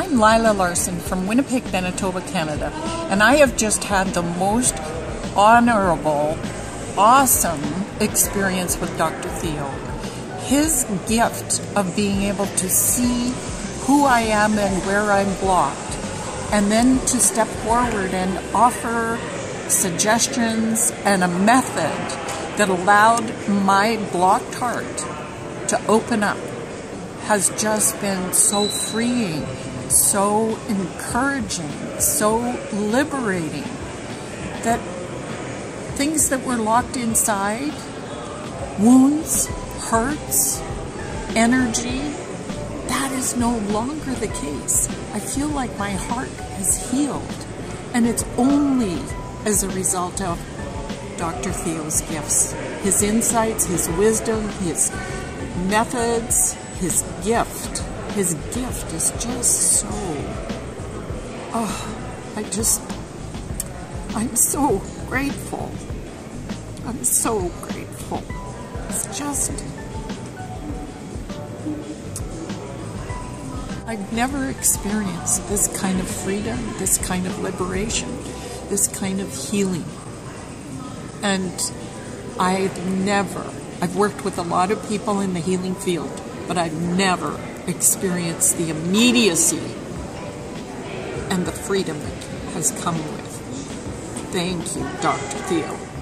I'm Lila Larson from Winnipeg, Manitoba, Canada, and I have just had the most honorable, awesome experience with Dr. Theo. His gift of being able to see who I am and where I'm blocked, and then to step forward and offer suggestions and a method that allowed my blocked heart to open up has just been so freeing so encouraging, so liberating that things that were locked inside, wounds, hurts, energy, that is no longer the case. I feel like my heart has healed, and it's only as a result of Dr. Theo's gifts, his insights, his wisdom, his methods, his gift his gift is just so. Oh, I just. I'm so grateful. I'm so grateful. It's just. I've never experienced this kind of freedom, this kind of liberation, this kind of healing. And I've never, I've worked with a lot of people in the healing field, but I've never experienced the immediacy and the freedom that has come with. Thank you, Dr. Theo.